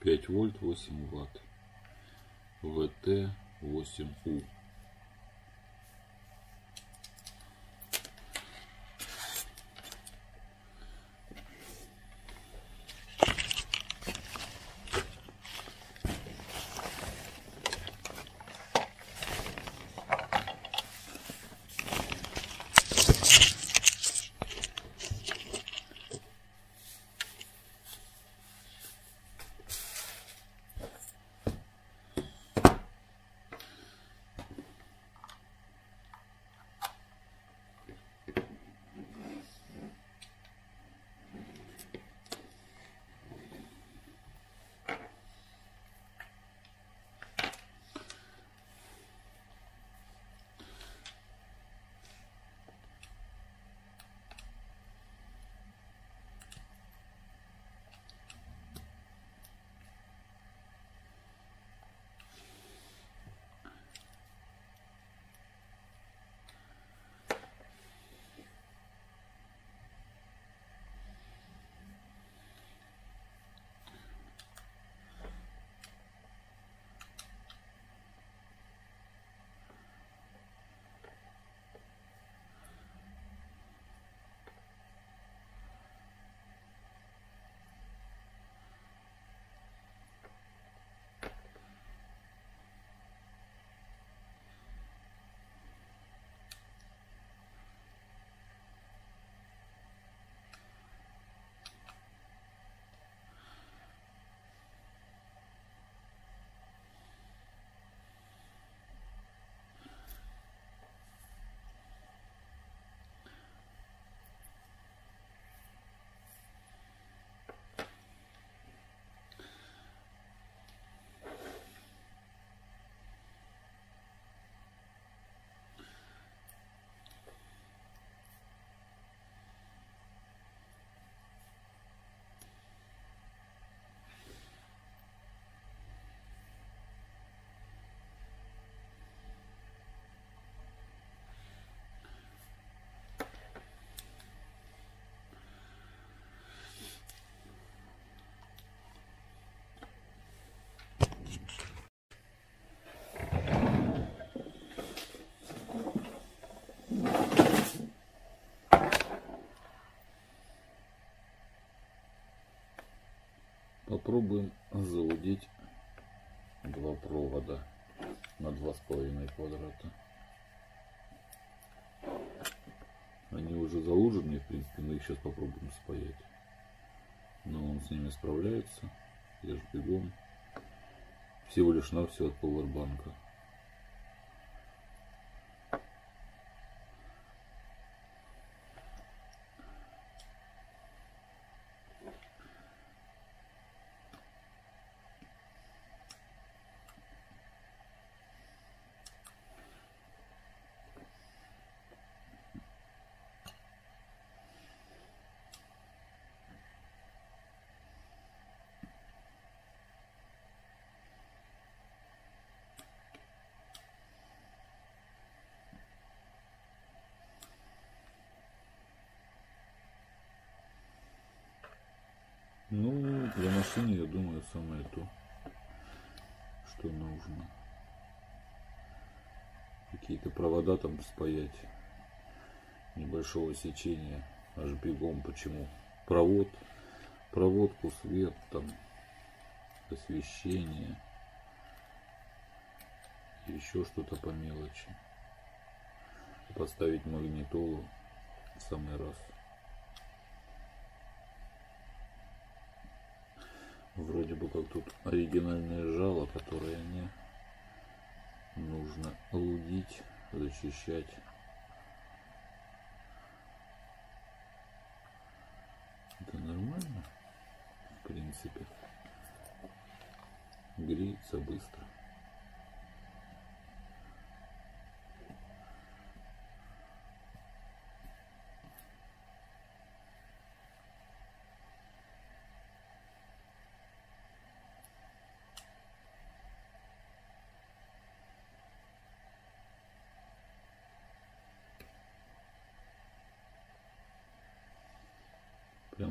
5 вольт 8 ватт. ВТ 8У. Попробуем заудить два провода на два с половиной квадрата. Они уже заужены, в принципе, мы их сейчас попробуем спаять. Но он с ними справляется. Я же бегом. Всего лишь навсего от пауэрбанка. Ну, для машины, я думаю, самое то, что нужно. Какие-то провода там спаять небольшого сечения аж бегом. Почему? Провод, проводку, свет, там, освещение, еще что-то по мелочи. Поставить магнитолу в самый раз. Вроде бы как тут оригинальное жало, которое не нужно лудить, зачищать. Это нормально, в принципе. Греется быстро.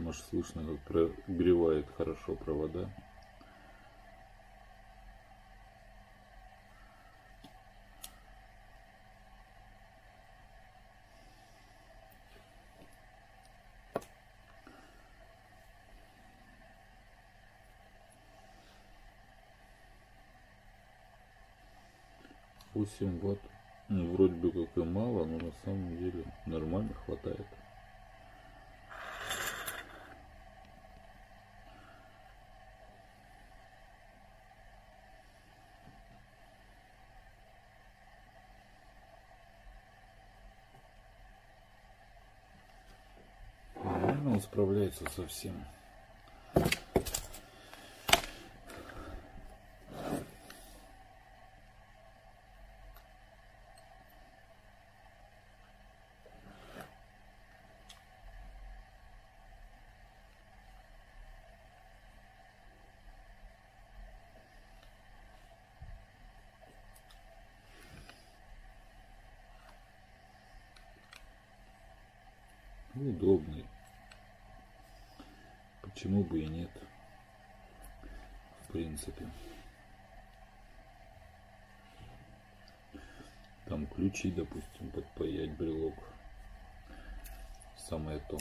Там аж слышно, как прогревает хорошо провода. Восемь ватт. Ну, вроде бы как и мало, но на самом деле нормальных он справляется со всем. удобный. Почему бы и нет? В принципе. Там ключи, допустим, подпаять брелок. Самое то.